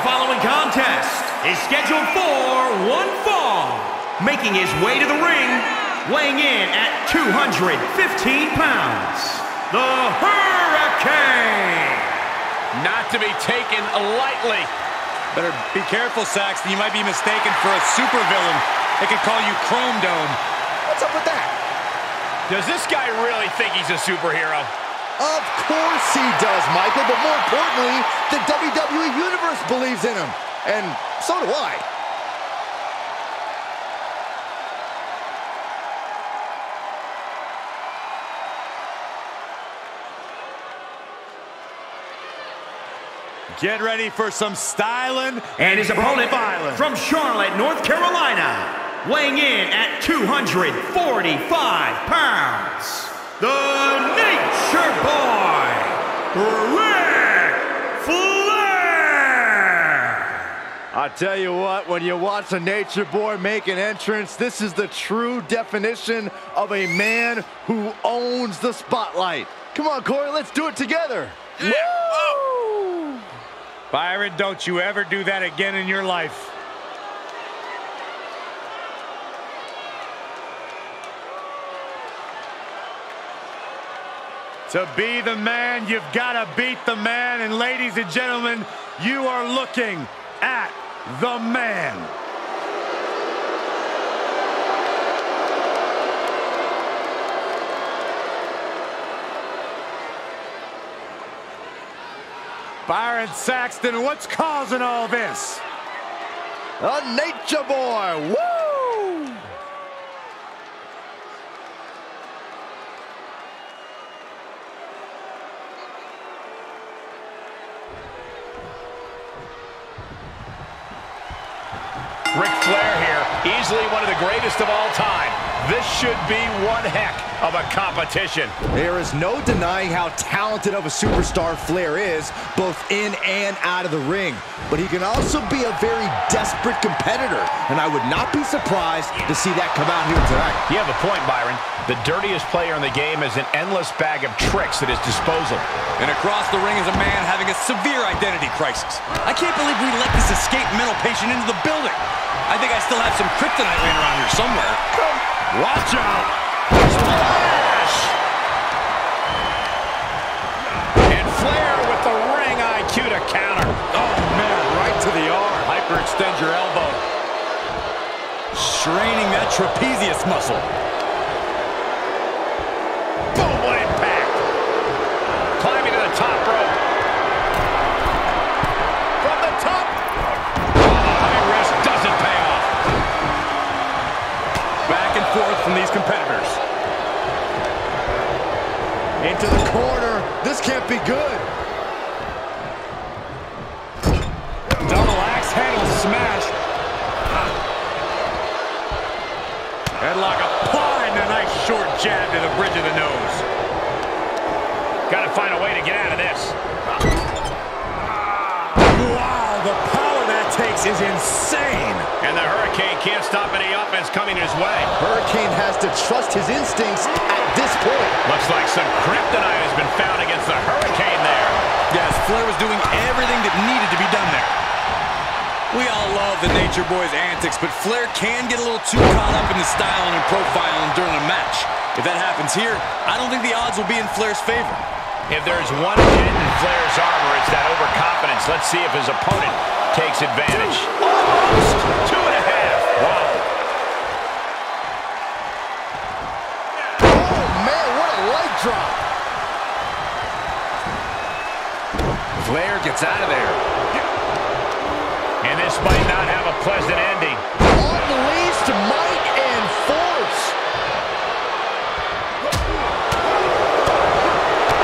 The following contest is scheduled for one fall. Making his way to the ring, weighing in at 215 pounds, the Hurricane. Not to be taken lightly. Better be careful, Saxton. You might be mistaken for a supervillain. They could call you Chrome Dome. What's up with that? Does this guy really think he's a superhero? Of course he does, Michael, but more importantly, the WWE Universe believes in him. And so do I. Get ready for some styling And his opponent violence. from Charlotte, North Carolina, weighing in at 245 pounds, the Nature Boy, Ric Flair. I tell you what, when you watch a nature boy make an entrance, this is the true definition of a man who owns the spotlight. Come on, Corey, let's do it together. Woo! Oh. Byron, don't you ever do that again in your life. To be the man, you've got to beat the man. And ladies and gentlemen, you are looking at the man. Byron Saxton, what's causing all this? A nature boy. Woo! Ric Flair here, easily one of the greatest of all time. This should be one heck of a competition. There is no denying how talented of a superstar Flair is, both in and out of the ring. But he can also be a very desperate competitor, and I would not be surprised to see that come out here tonight. You have a point, Byron. The dirtiest player in the game has an endless bag of tricks at his disposal. And across the ring is a man having a severe identity crisis. I can't believe we let this escape mental patient into the building. I think I still have some kryptonite laying around here somewhere. Watch out! Splash! And Flair with the ring IQ to counter. Oh, man, right to the arm. Hyperextend your elbow. Straining that trapezius muscle. Into the corner. This can't be good. Double axe handle smash. Ah. Headlock applied and a nice short jab to the bridge of the nose. Got to find a way to get out of this. Ah. Wow, the power that takes is insane. And the Hurricane can't stop any offense coming his way. Hurricane has to trust his instincts at this point. Looks like some kryptonite has been found against the Hurricane there. Yes, Flair was doing everything that needed to be done there. We all love the Nature Boy's antics, but Flair can get a little too caught up in the styling and profiling during a match. If that happens here, I don't think the odds will be in Flair's favor. If there's one dent in Flair's armor, it's that overconfidence. Let's see if his opponent takes advantage. Oh, gets out of there. And this might not have a pleasant ending. Unleashed might and force.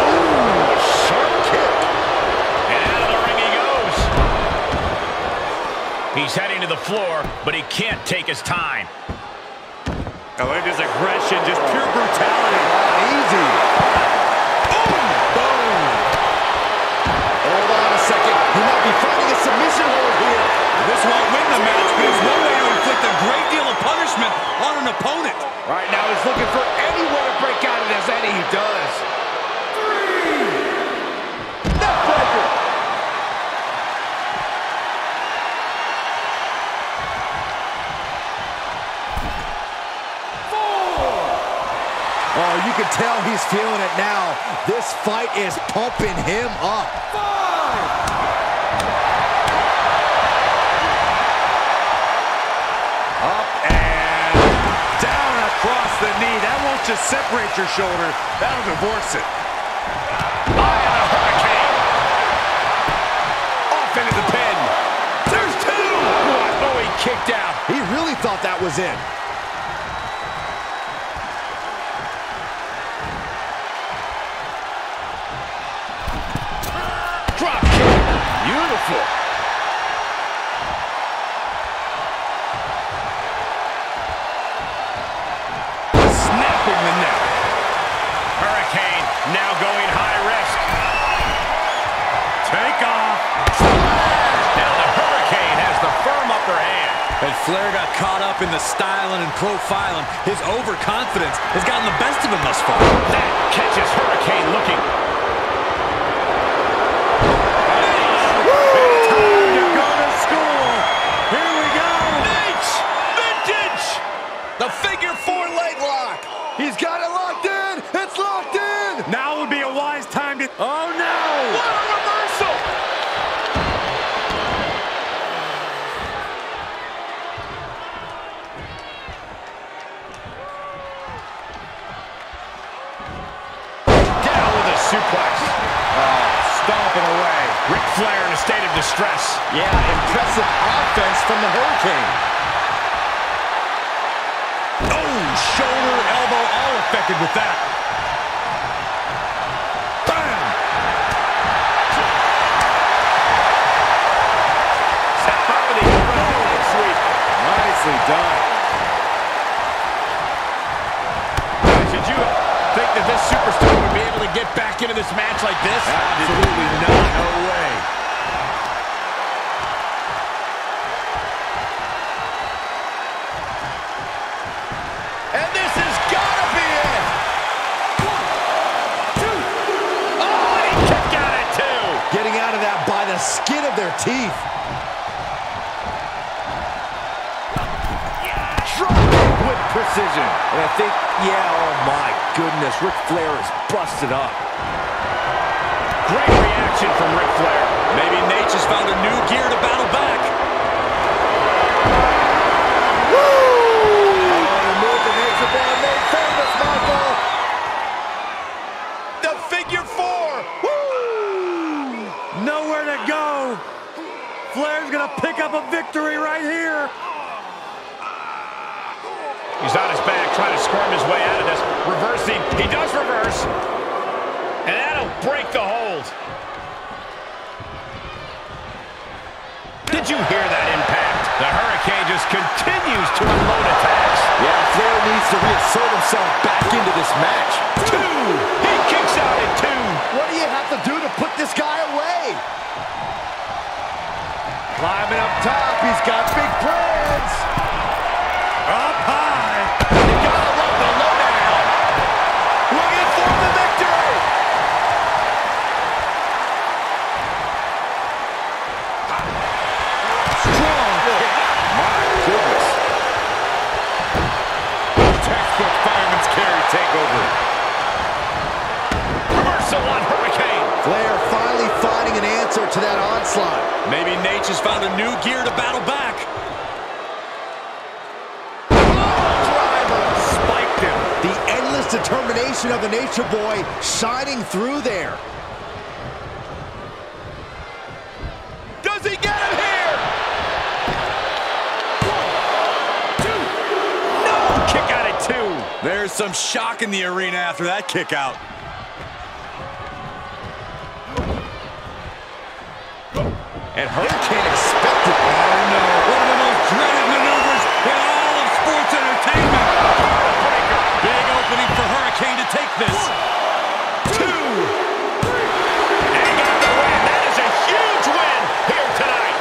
Ooh, sharp kick. And out of the ring he goes. He's heading to the floor, but he can't take his time. Oh, look at his aggression, just pure brutality. Easy. This won't win the match, but it's one way to inflict a great deal of punishment on an opponent. Right now, he's looking for any way to break out of this, and he does. Oh, you can tell he's feeling it now. This fight is pumping him up. Five. Just separate your shoulder. That'll divorce it. Eye of the Hurricane. Off into the pin. There's two. Oh, he kicked out. He really thought that was in. Now going high risk. Take off. Now the Hurricane has the firm upper hand. And Flair got caught up in the styling and profiling. His overconfidence has gotten the best of him thus far. That catches Hurricane looking. Flair in a state of distress. Yeah, impressive offense from the Hurricane. Oh, shoulder, elbow, all affected with that. Teeth. Drop kick with precision. And I think, yeah, oh my goodness, Ric Flair is busted up. Great reaction from Ric Flair. Maybe Nate has found a new gear to battle back. The Flair's going to pick up a victory right here. He's on his back, trying to squirm his way out of this. Reversing. He does reverse. And that'll break the hold. Did you hear that impact? The Hurricane just continues to unload attacks. Yeah, Flair needs to reassert himself answer to that onslaught. Maybe Nate has found a new gear to battle back. Spiked him. The endless determination of the Nature Boy shining through there. Does he get him here? One, two. No! Kick out at two. There's some shock in the arena after that kick out. And Hurricane expected it. Oh no, one of the most dreaded maneuvers in all of sports entertainment. Big opening for Hurricane to take this. Two. And got the win. That is a huge win here tonight.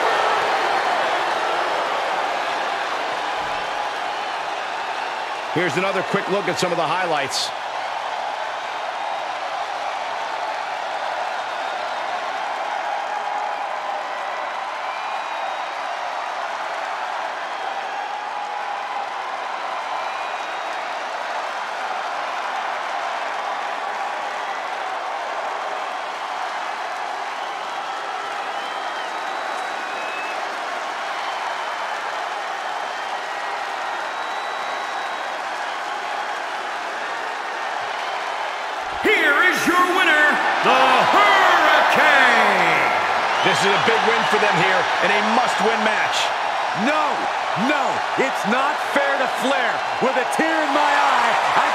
Here's another quick look at some of the highlights. Is a big win for them here in a must-win match. No, no, it's not fair to Flair. With a tear in my eye, I